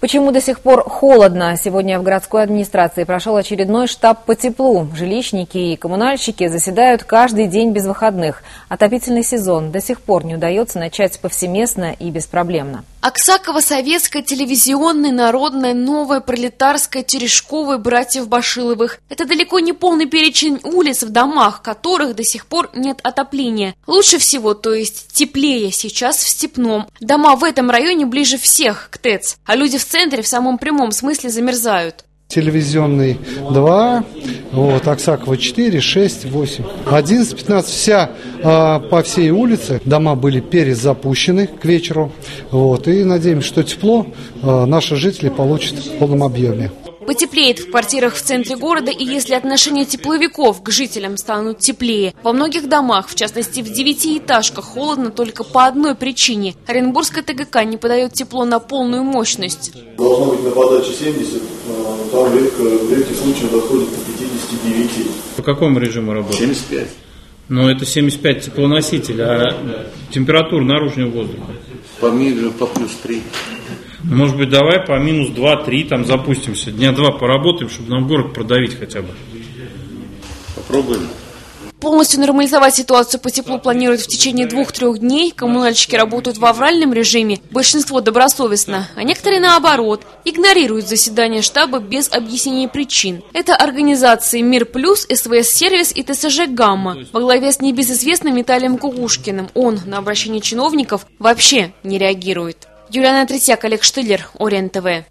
Почему до сих пор холодно? Сегодня в городской администрации прошел очередной штаб по теплу. Жилищники и коммунальщики заседают каждый день без выходных. Отопительный сезон до сих пор не удается начать повсеместно и беспроблемно. Аксакова, советская, телевизионная, народная, новая, пролетарская, Терешковая, братьев Башиловых. Это далеко не полный перечень улиц в домах, которых до сих пор нет отопления. Лучше всего, то есть теплее сейчас в Степном. Дома в этом районе ближе всех к ТЭЦ, а люди в центре в самом прямом смысле замерзают. Телевизионный 2, вот, Аксакова 4, 6, 8, 11, 15. Вся э, по всей улице дома были перезапущены к вечеру. Вот, и надеемся, что тепло э, наши жители получат в полном объеме. Потеплеет в квартирах в центре города, и если отношения тепловиков к жителям станут теплее. Во многих домах, в частности в девятиэтажках, холодно только по одной причине. Оренбургская ТГК не подает тепло на полную мощность. Должно быть на подаче 70, а, там редко, в редких случаях доходит до 59. По какому режиму работает? 75. Но это 75 теплоноситель, а температура наружного воздуха? По минус, по плюс 3. Может быть, давай по минус 2-3 там запустимся. Дня два поработаем, чтобы нам город продавить хотя бы. Попробуем. Полностью нормализовать ситуацию по теплу планируют в течение двух-трех дней. Коммунальщики работают в авральном режиме, большинство добросовестно, а некоторые наоборот, игнорируют заседание штаба без объяснения причин. Это организации «Мир Плюс», СВС-сервис и ТСЖ «Гамма» во главе с небезызвестным Виталием Кукушкиным. Он на обращение чиновников вообще не реагирует. Юлиана Третьяк, Олег Штылер, Ориент ТВ.